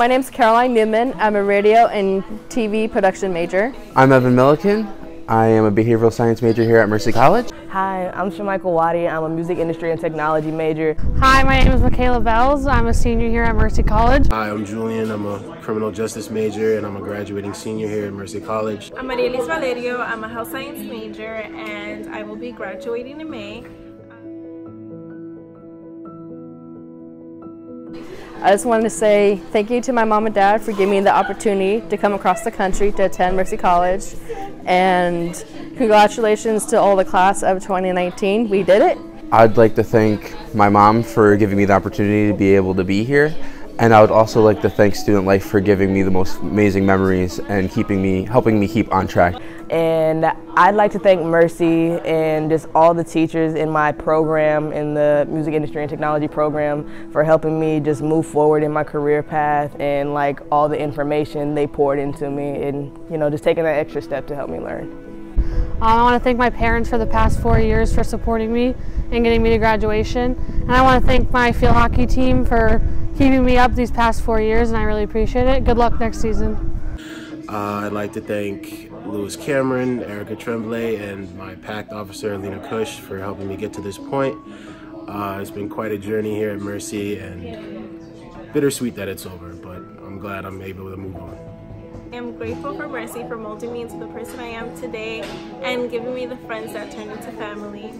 My name's Caroline Newman. I'm a radio and TV production major. I'm Evan Milliken. I am a behavioral science major here at Mercy College. Hi, I'm Shamichael Wadi. I'm a music industry and technology major. Hi, my name is Michaela Bells. I'm a senior here at Mercy College. Hi, I'm Julian. I'm a criminal justice major and I'm a graduating senior here at Mercy College. I'm Marielis Valerio. I'm a health science major and I will be graduating in May. I just wanted to say thank you to my mom and dad for giving me the opportunity to come across the country to attend Mercy College. And congratulations to all the class of 2019. We did it. I'd like to thank my mom for giving me the opportunity to be able to be here. And I would also like to thank Student Life for giving me the most amazing memories and keeping me, helping me keep on track. And I'd like to thank Mercy and just all the teachers in my program, in the music industry and technology program, for helping me just move forward in my career path and like all the information they poured into me and, you know, just taking that extra step to help me learn. I want to thank my parents for the past four years for supporting me and getting me to graduation. And I want to thank my field hockey team for keeping me up these past four years, and I really appreciate it. Good luck next season. Uh, I'd like to thank Lewis Cameron, Erica Tremblay, and my PACT officer, Alina Cush, for helping me get to this point. Uh, it's been quite a journey here at Mercy, and bittersweet that it's over, but I'm glad I'm able to move on. I'm grateful for Mercy for molding me into the person I am today and giving me the friends that turned into family.